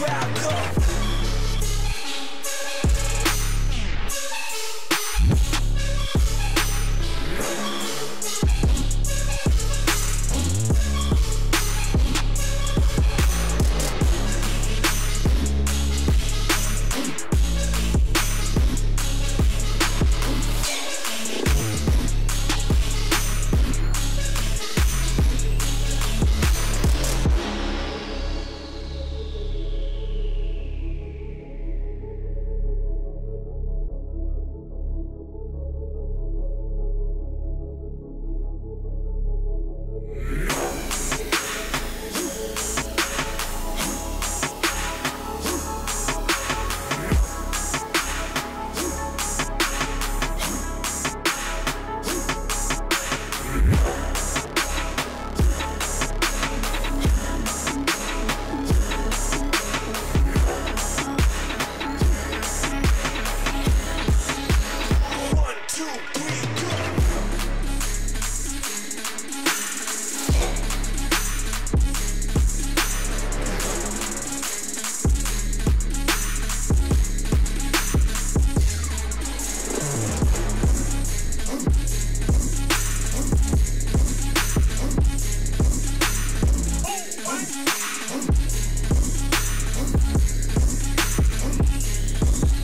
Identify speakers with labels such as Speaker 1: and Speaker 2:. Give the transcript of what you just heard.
Speaker 1: crowd go.